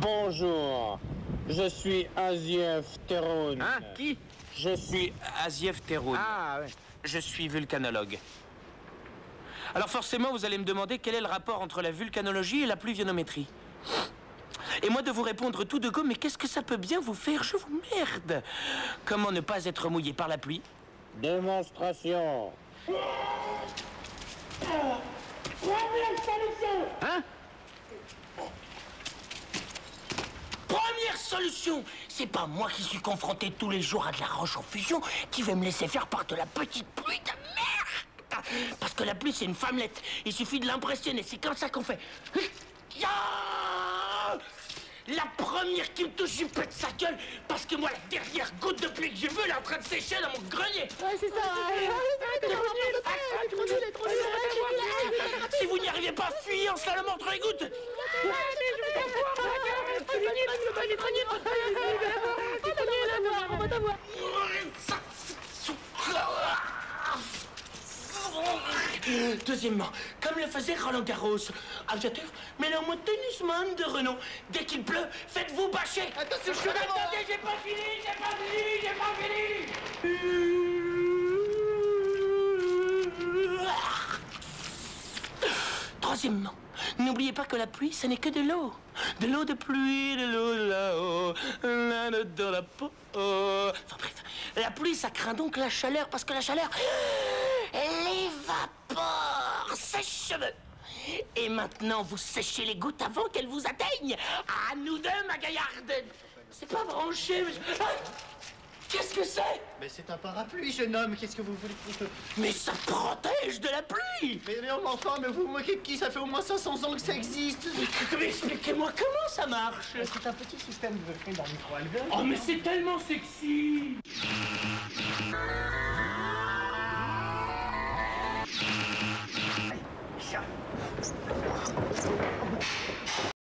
Bonjour, je suis Aziev Teroun. Hein Qui? Je suis Aziev Teroun. Ah, ouais. Je suis vulcanologue. Alors forcément, vous allez me demander quel est le rapport entre la vulcanologie et la pluvionométrie. Et moi de vous répondre tout de go, mais qu'est-ce que ça peut bien vous faire? Je vous merde Comment ne pas être mouillé par la pluie? Démonstration solution C'est pas moi qui suis confronté tous les jours à de la roche en fusion qui vais me laisser faire par de la petite pluie de merde Parce que la pluie, c'est une femmelette. Il suffit de l'impressionner. C'est comme ça qu'on fait. La première qui me touche, je pète sa gueule parce que moi, la dernière goutte de pluie que j'ai vue, elle est en train de sécher dans mon grenier. Ouais, c'est ça. Si vous n'y arrivez pas, fuyez en slalom entre les gouttes On va t'avoir. Deuxièmement, comme le faisait Roland Garros, aviateur, mais néanmoins tennisman de renom, dès qu'il pleut, faites-vous bâcher. Attention, je suis Attendez, j'ai pas fini, j'ai pas fini, j'ai pas fini Troisièmement, n'oubliez pas que la pluie, ce n'est que de l'eau. De l'eau de pluie, de l'eau là-haut, là de dans la peau. Enfin bref, la pluie, ça craint donc la chaleur, parce que la chaleur, elle évapore ses cheveux. Et maintenant, vous séchez les gouttes avant qu'elles vous atteignent. À nous deux, ma gaillarde. C'est pas branché, mais... Qu'est-ce que c'est? Mais c'est un parapluie, jeune homme. Qu'est-ce que vous voulez que... Mais ça protège de la pluie Mais, mais enfin, mais vous vous moquez de qui Ça fait au moins 500 ans que ça existe. Mais expliquez-moi comment ça marche C'est un petit système de fond dans le micro-algues. Oh, mais c'est tellement sexy Allez,